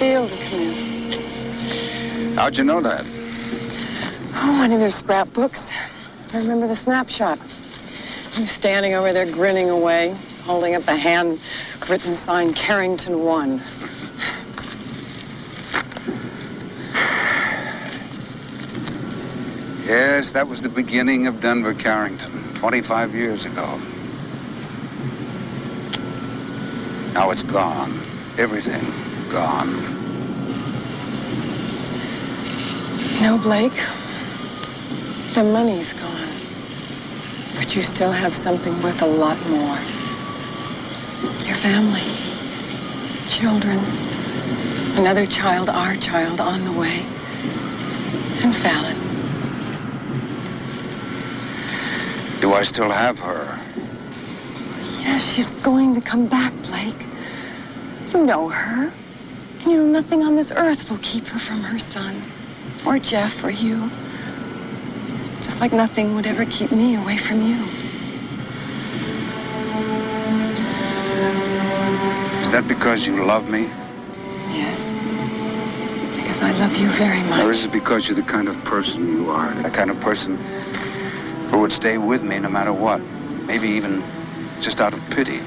How'd you know that? Oh, one of your scrapbooks. I remember the snapshot. You standing over there grinning away, holding up the handwritten sign Carrington 1. Yes, that was the beginning of Denver Carrington, 25 years ago. Now it's gone. Everything gone. No, Blake. The money's gone. But you still have something worth a lot more. Your family. Children. Another child, our child, on the way. And Fallon. Do I still have her? Yes, she's going to come back, Blake. You know her. You know nothing on this earth will keep her from her son. Or Jeff or you. Just like nothing would ever keep me away from you. Is that because you love me? Yes. Because I love you very much. Or is it because you're the kind of person you are? The kind of person who would stay with me no matter what? Maybe even just out of pity.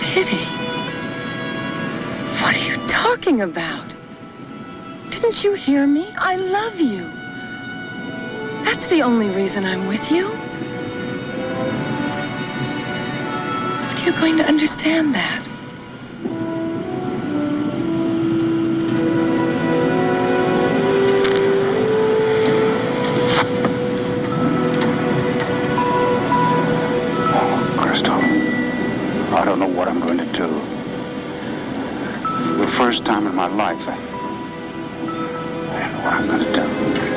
Pity? What are you talking about? Didn't you hear me? I love you. That's the only reason I'm with you. When are you going to understand that? Oh, Krystle. I don't know what I'm going to do. The first time in my life, I, what I'm gonna do.